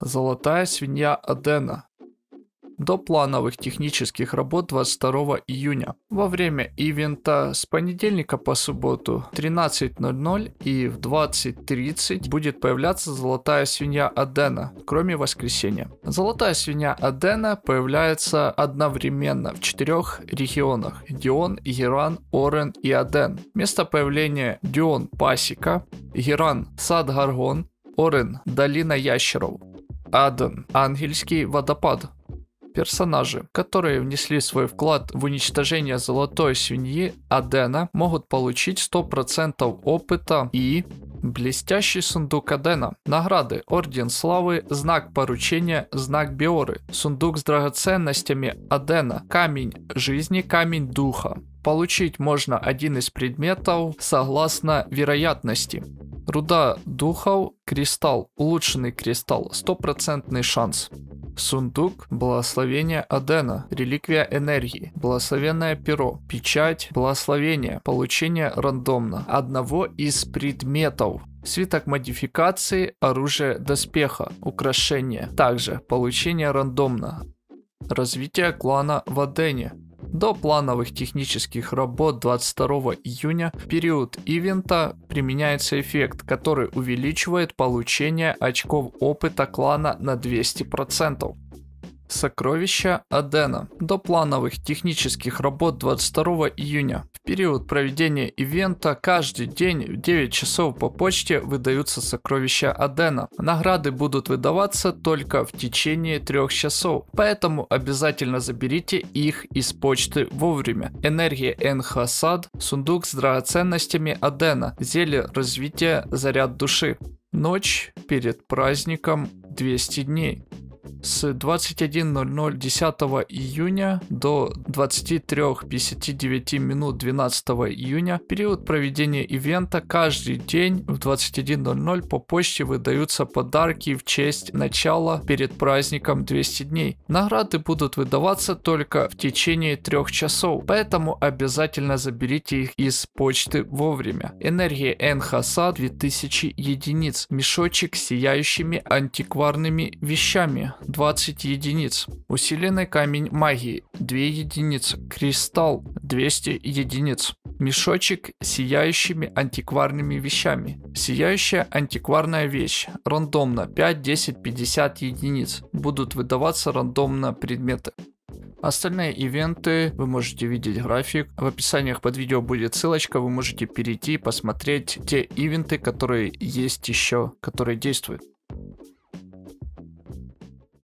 Золотая свинья Адена. До плановых технических работ 22 июня. Во время ивента с понедельника по субботу 13.00 и в 20.30 будет появляться золотая свинья Адена, кроме воскресенья. Золотая свинья Адена появляется одновременно в четырех регионах – Дион, Иран, Орен и Аден. Место появления Дион – Пасека, Иран – Сад Гаргон, Орен – Долина Ящеров, Аден – Ангельский водопад. Персонажи, которые внесли свой вклад в уничтожение золотой свиньи Адена, могут получить 100% опыта и Блестящий сундук Адена. Награды. Орден Славы. Знак поручения. Знак Биоры. Сундук с драгоценностями Адена. Камень жизни. Камень духа. Получить можно один из предметов согласно вероятности. Руда духов, кристалл, улучшенный кристалл, стопроцентный шанс. Сундук, благословение Адена, реликвия энергии, благословенное перо, печать, благословение, получение рандомно одного из предметов. Свиток модификации, оружие доспеха, украшение. Также получение рандомно. Развитие клана в Адене. До плановых технических работ 22 июня в период ивента применяется эффект, который увеличивает получение очков опыта клана на 200%. Сокровища Адена. До плановых технических работ 22 июня. В период проведения ивента каждый день в 9 часов по почте выдаются сокровища Адена. Награды будут выдаваться только в течение 3 часов, поэтому обязательно заберите их из почты вовремя. Энергия Энхасад, сундук с драгоценностями Адена, зелье развития заряд души. Ночь перед праздником 200 дней с 21.00 10 июня до 23.59 минут 12 июня, период проведения ивента, каждый день в 21.00 по почте выдаются подарки в честь начала перед праздником 200 дней. Награды будут выдаваться только в течение трех часов, поэтому обязательно заберите их из почты вовремя. Энергия Энхаса 2000 единиц, мешочек с сияющими антикварными вещами 20 единиц. Усиленный камень магии 2 единицы. Кристалл 200 единиц. Мешочек с сияющими антикварными вещами. Сияющая антикварная вещь. Рандомно 5, 10, 50 единиц. Будут выдаваться рандомно предметы. Остальные ивенты вы можете видеть график. В описаниях под видео будет ссылочка, вы можете перейти и посмотреть те ивенты, которые есть еще, которые действуют.